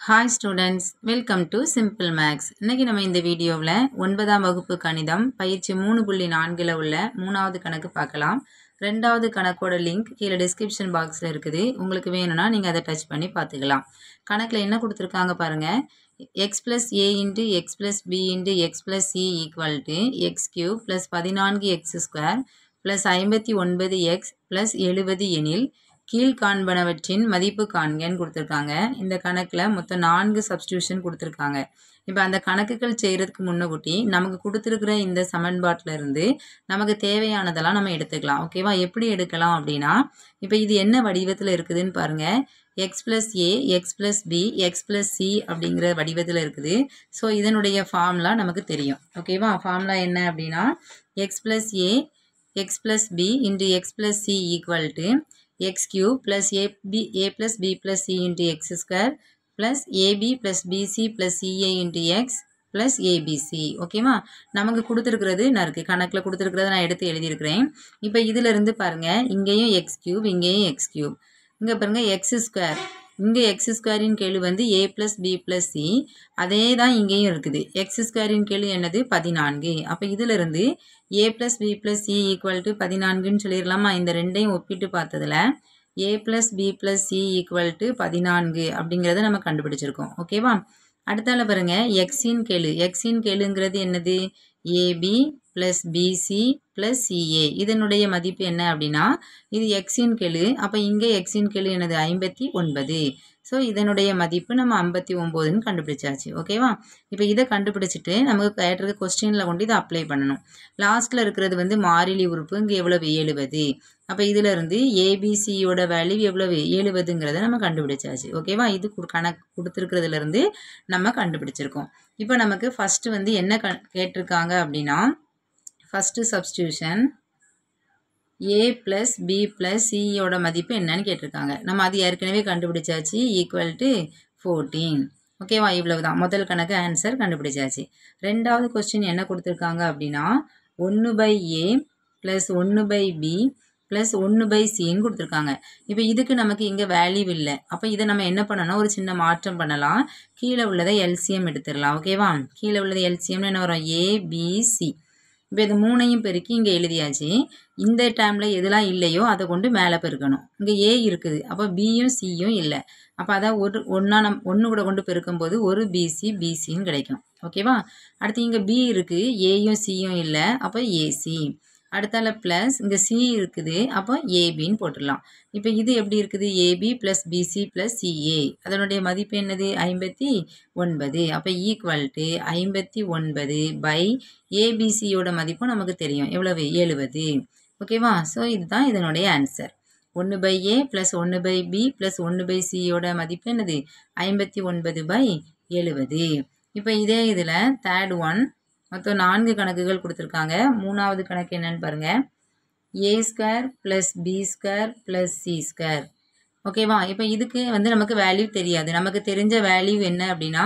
Hi students welcome to simple maths இன்றைக்கி நம்ம இந்த வீடியோவில் ஒன்பதாம் வகுப்பு கணிதம் பயிற்சி மூணு புள்ளி நான்கில் உள்ள மூணாவது கணக்கு பார்க்கலாம். ரெண்டாவது கணக்கோட லிங்க் கீழே டிஸ்கிரிப்ஷன் பாக்ஸில் இருக்குது. உங்களுக்கு வேணும்னா நீங்கள் அதை டச் பண்ணி பார்த்துக்கலாம். கணக்கில் என்ன கொடுத்துருக்காங்க பாருங்கள் x plus a into x plus b into x plus c equal to x cube plus பதினான்கு எக்ஸ் ஸ்கொயர் ப்ளஸ் ஐம்பத்தி ஒன்பது எக்ஸ் ப்ளஸ் எழுபது எனில் கீழ்காண்பனவற்றின் மதிப்பு காண்கன்னு கொடுத்துருக்காங்க. இந்த கணக்கில் மொத்தம் நான்கு சப்ஸ்டியூஷன் கொடுத்துருக்காங்க. இப்போ அந்த கணக்குகள் செய்கிறதுக்கு முன்னகுட்டி நமக்கு கொடுத்துருக்குற இந்த சமன்பாட்டில் இருந்து நமக்கு தேவையானதெல்லாம் நம்ம எடுத்துக்கலாம். ஓகேவா எப்படி எடுக்கலாம் அப்படின்னா இப்போ இது என்ன வடிவத்தில் இருக்குதுன்னு பாருங்கள் x plus a x plus b x plus c அப்படிங்கிற வடிவத்தில் இருக்குது. ஸோ இதனுடைய ஃபார்முலா நமக்கு தெரியும். ஓகேவா ஃபார்முலா என்ன அப்படின்னா x plus a x plus b into x plus c equal to x cube plus a b a plus b plus c into x square plus ab plus bc plus ca into x plus abc ஓகேவா நமக்கு கொடுத்துருக்கிறது நான் இருக்குது கணக்கில் கொடுத்துருக்கிறத நான் எடுத்து எழுதியிருக்கிறேன். இப்போ இதிலிருந்து பாருங்கள் இங்கேயும் எக்ஸ் கியூப் இங்கேயும் எக்ஸ் கியூப் இங்கே பாருங்கள் எக்ஸ் ஸ்கொயர் இங்கே எக்ஸ் ஸ்கொயரின் கேள்வி வந்து a plus b plus c அதே தான் இங்கேயும் இருக்குது. எக்ஸ் ஸ்கொயரின் கேள்வி என்னது? பதினான்கு. அப்போ இதிலிருந்து a plus b plus c equal to பதினான்குன்னு சொல்லிடலாமா இந்த ரெண்டையும் ஒப்பிட்டு பார்த்ததில் a plus b plus c equal to பதினான்கு அப்படிங்கிறத நம்ம கண்டுபிடிச்சிருக்கோம். ஓகேவா அடுத்தால பாருங்கள் எக்ஸின் கேளு எக்ஸின் கேளுங்கிறது என்னது? Ab plus bc plus ca இதனுடைய மதிப்பு என்ன அப்படின்னா இது எக்ஸின் கெழு அப்போ இங்கே எக்ஸின் கெழு எனது ஐம்பத்தி ஒன்பது. ஸோ இதனுடைய மதிப்பு நம்ம ஐம்பத்தி ஒம்போதுன்னு கண்டுபிடிச்சாச்சு. ஓகேவா இப்போ இதை கண்டுபிடிச்சிட்டு நமக்கு கேட்டிருக்க கொஸ்டினில் கொண்டு இதை அப்ளை பண்ணணும். லாஸ்ட்டில் இருக்கிறது வந்து மாறிலி உறுப்பு இங்கே எவ்வளவு? எழுபது. அப்போ இதிலிருந்து ஏபிசியோட வேல்யூ எவ்வளவு? எழுபதுங்கிறத நம்ம கண்டுபிடிச்சாச்சு. ஓகேவா இது கணக்கு கொடுத்துருக்கிறதுலேருந்து நம்ம கண்டுபிடிச்சிருக்கோம். இப்போ நமக்கு ஃபஸ்ட்டு வந்து என்ன க கேட்டிருக்காங்க அப்படின்னா first substitution a plus b plus சியோட மதிப்பு என்னன்னு கேட்டிருக்காங்க. நம்ம அது ஏற்கனவே கண்டுபிடிச்சாச்சு. ஈக்குவல் டு ஃபோர்டீன் ஓகேவா இவ்வளவு தான் முதல் கணக்கு ஆன்சர் கண்டுபிடிச்சாச்சு. ரெண்டாவது கொஸ்டின் என்ன கொடுத்துருக்காங்க அப்படின்னா ஒன்று பை ஏ ப்ளஸ் ஒன்று பை பி ப்ளஸ் ஒன்று பை சின்னு கொடுத்துருக்காங்க. இப்போ இதுக்கு நமக்கு இங்கே வேல்யூ இல்லை. அப்போ இதை நம்ம என்ன பண்ணணும் ஒரு சின்ன மாற்றம் பண்ணலாம். கீழே உள்ளதை எல்சிஎம் எடுத்துடலாம். ஓகேவா கீழே உள்ளது எல்சிஎம்னு என்ன வரும்? ஏபிசி இப்போ இது மூணையும் பெருக்கி இங்கே எழுதியாச்சு. இந்த டைமில் எதெல்லாம் இல்லையோ அதை கொண்டு மேலே பெருக்கணும். இங்கே ஏ இருக்குது. அப்போ பியும் சியும் இல்லை. அப்போ அதான் ஒரு ஒன்றா நம் ஒன்று கூட கொண்டு பெருக்கும்போது ஒரு பிசி பிசின்னு கிடைக்கும். ஓகேவா அடுத்து இங்கே பி இருக்குது ஏயும் சியும் இல்லை. அப்போ ஏசி அடுத்தால ப்ளஸ் இங்கே சி இருக்குது. அப்போ ஏபின்னு போட்டுடலாம். இப்போ இது எப்படி இருக்குது? Ab plus bc plus ca அதனுடைய மதிப்பு என்னது? ஐம்பத்தி ஒன்பது. அப்போ ஈக்குவல் டு ஐம்பத்தி ஒன்பது பை ஏபிசியோட மதிப்பும் நமக்கு தெரியும். எவ்வளவு? எழுபது. ஓகேவா ஸோ இதுதான் இதனுடைய ஆன்சர் ஒன்று பை ஏ ப்ளஸ் ஒன்று பை பி ப்ளஸ் ஒன்று பை சியோட மதிப்பு என்னது? ஐம்பத்தி ஒன்பது பை எழுபது. இப்போ இதே இதில் தேர்ட் ஒன் மொத்தம் நான்கு கணக்குகள் கொடுத்துருக்காங்க. மூணாவது கணக்கு என்னன்னு பாருங்கள் a square plus b square plus c square ஓகேவா இப்போ இதுக்கு வந்து நமக்கு வேல்யூ தெரியாது. நமக்கு தெரிஞ்ச வேல்யூ என்ன அப்படின்னா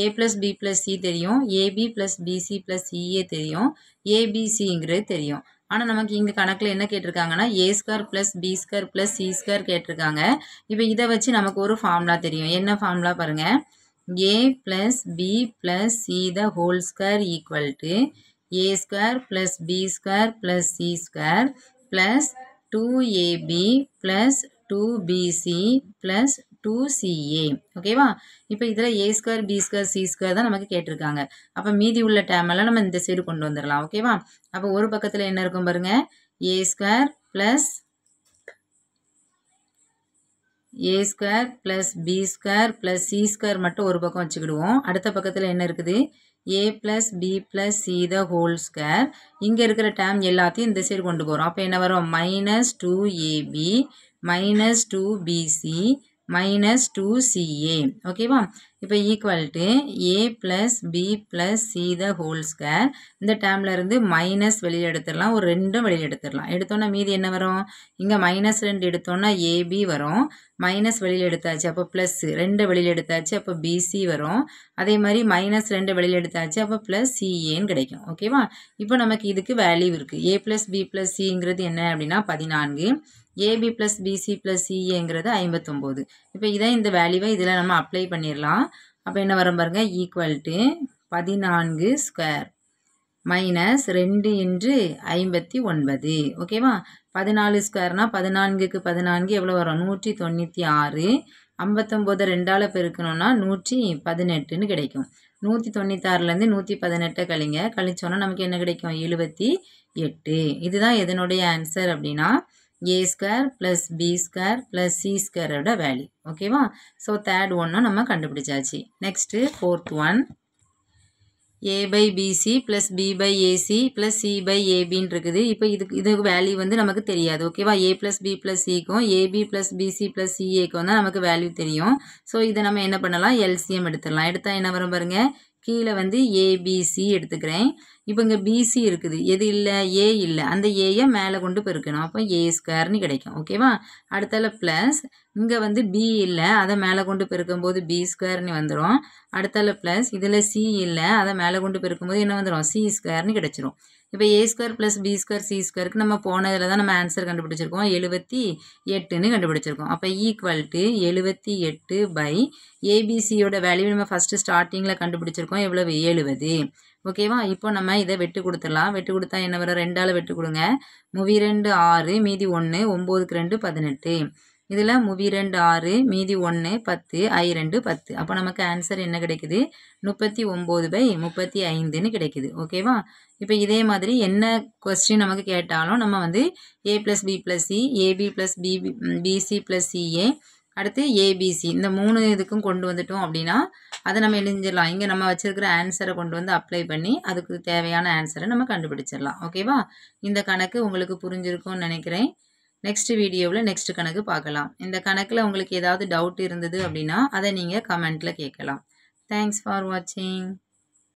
a plus b plus c தெரியும். Ab plus bc plus ca தெரியும். ஏபிசிங்கிறது தெரியும். ஆனால் நமக்கு இங்கே கணக்கில் என்ன கேட்டிருக்காங்கன்னா a square plus b square plus c square கேட்டிருக்காங்க. இப்போ இதை வச்சு நமக்கு ஒரு ஃபார்முலா தெரியும். என்ன ஃபார்முலா பாருங்கள் a plus b plus c the whole square equal to a square plus b square plus c square plus 2ab plus 2bc plus 2ca ஓகேவா இப்போ இதில் a square b square c square தான் நமக்கு கேட்டிருக்காங்க. அப்போ மீதி உள்ள டேமெல்லாம் நம்ம இந்த சைடு கொண்டு வந்துடலாம். ஓகேவா அப்போ ஒரு பக்கத்தில் என்ன இருக்கும் பாருங்கள் a square plus a square plus b square plus c square மட்டும் ஒரு பக்கம் வச்சுக்கிடுவோம். அடுத்த பக்கத்தில் என்ன இருக்குது? A plus b plus c the whole square இங்கே இருக்கிற டேம் எல்லாத்தையும் இந்த சைடு கொண்டு போகிறோம் அப்போ என்ன வரும்? Minus two ab minus two bc minus two ca ஓகேவா இப்போ equal to a plus b plus c the whole square இந்த டேர்மில் இருந்து மைனஸ் வெளியில் எடுத்துடலாம். ஒரு ரெண்டும் வெளியில் எடுத்துடலாம். எடுத்தோன்னா மீதி என்ன வரும்? இங்கே மைனஸ் ரெண்டு எடுத்தோன்னா ஏபி வரும். மைனஸ் வெளியில் எடுத்தாச்சு அப்போ ப்ளஸ் ரெண்டு வெளியில் எடுத்தாச்சு அப்போ பிசி வரும். அதே மாதிரி மைனஸ் ரெண்டு வெளியில் எடுத்தாச்சு அப்போ ப்ளஸ் சிஏன்னு கிடைக்கும். ஓகேவா இப்போ நமக்கு இதுக்கு வேல்யூ இருக்குது ஏ ப்ளஸ் பி ப்ளஸ் சிங்கிறது என்ன அப்படின்னா பதினான்கு. ஏபி ப்ளஸ் பிசி ப்ளஸ் சிஏங்கிறது ஐம்பத்தொம்போது. இப்போ இதை இந்த வேல்யூவை இதில் நம்ம அப்ளை பண்ணிடலாம் அப்போ என்ன வரும் பாருங்கள் ஈக்குவல் டு பதினான்கு ஸ்கொயர் மைனஸ் ரெண்டு இன்று ஐம்பத்தி ஒன்பது. ஓகேவா பதினாலு ஸ்கொயர்னா பதினான்குக்கு பதினான்கு எவ்வளோ வரும்? நூற்றி தொண்ணூற்றி ஆறு. ஐம்பத்தொம்போதை ரெண்டால் பெருக்கணும்னா நூற்றி பதினெட்டுன்னு கிடைக்கும். நூற்றி தொண்ணூத்தாறுலேருந்து நூற்றி பதினெட்டை கழிங்க. கழிச்சோன்னா நமக்கு என்ன கிடைக்கும்? எழுபத்தி எட்டு. இதுதான் எதனுடைய ஆன்சர் அப்படின்னா A square plus B square plus C ஸ்கொயரோட வேல்யூ ஓகேவா ஸோ தேர்ட் ஒன்னும் நம்ம கண்டுபிடிச்சாச்சு. Next fourth one A by BC plus B by AC plus C by ஏபின்னு இருக்குது. இப்போ இதுக்கு இதுக்கு வேல்யூ வந்து நமக்கு தெரியாது. ஓகேவா ஏ ப்ளஸ் பி ப்ளஸ் சிக்கும் ஏபி ப்ளஸ் பிசி ப்ளஸ் சிஏக்கும் தான் நமக்கு வேல்யூ தெரியும். ஸோ இதை நம்ம என்ன பண்ணலாம்? எல்சிஎம் எடுத்துடலாம். எடுத்தால் என்ன வரும் பாருங்கள் கீழே வந்து ஏபிசி எடுத்துக்கிறேன். இப்போ இங்கே பிசி இருக்குது. எது இல்லை? ஏ இல்லை. அந்த ஏயை மேலே கொண்டு பெருக்கணும். அப்போ ஏ ஸ்கொயர்னு கிடைக்கும். ஓகேவா அடுத்தால ப்ளஸ் இங்கே வந்து பி இல்லை. அதை மேலே கொண்டு பெருக்கும்போது பி ஸ்கொயர்னு வந்துடும் அடுத்தால ப்ளஸ் இதில் சி இல்லை. அதை மேலே கொண்டு பெருக்கும்போது என்ன வந்துடும் சி ஸ்கொயர்னு கிடச்சிரும். இப்போ a square plus b square c ஸ்கொயருக்கு நம்ம போனதில் தான் நம்ம ஆன்சர் கண்டுபிடிச்சிருக்கோம். எழுபத்தி எட்டுன்னு கண்டுபிடிச்சிருக்கோம். அப்போ ஈக்குவல் டு எழுபத்தி எட்டு பை ஏபிசியோட வேல்யூ நம்ம ஃபஸ்ட்டு ஸ்டார்டிங்கில் கண்டுபிடிச்சிருக்கோம். எவ்வளவு? எழுபது ஓகேவா இப்போ நம்ம இதை வெட்டு கொடுத்துடலாம். வெட்டு கொடுத்தா என்ன வரும்? ரெண்டால் வெட்டு கொடுங்க. முவி ரெண்டு ஆறு மீதி ஒன்று ஒம்போதுக்கு ரெண்டு பதினெட்டு. இதில் முவி ரெண்டு ஆறு மீதி ஒன்று பத்து ஐ ரெண்டு பத்து. அப்போ நமக்கு ஆன்சர் என்ன கிடைக்குது? முப்பத்தி ஒம்பது பை முப்பத்தி ஐந்துன்னு கிடைக்குது. ஓகேவா இப்போ இதே மாதிரி என்ன கொஸ்டின் நமக்கு கேட்டாலும் நம்ம வந்து A plus B plus C AB plus B BC plus CA அடுத்து ஏபிசி இந்த மூணு இதுக்கும் கொண்டு வந்துட்டோம் அப்படின்னா அதை நம்ம எழுஞ்சிடலாம் இங்கே நம்ம வச்சுருக்கிற ஆன்சரை கொண்டு வந்து அப்ளை பண்ணி அதுக்கு தேவையான ஆன்சரை நம்ம கண்டுபிடிச்சிடலாம். ஓகேவா இந்த கணக்கு உங்களுக்கு புரிஞ்சிருக்கும்னு நினைக்கிறேன். நெக்ஸ்ட் வீடியோவில் நெக்ஸ்ட் கணக்கு பார்க்கலாம். இந்த கணக்கில் உங்களுக்கு ஏதாவது டவுட் இருந்தது அப்படின்னா அதை நீங்கள் கமெண்ட்டில் கேட்கலாம். தேங்க்ஸ் ஃபார் வாட்சிங்